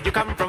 did you come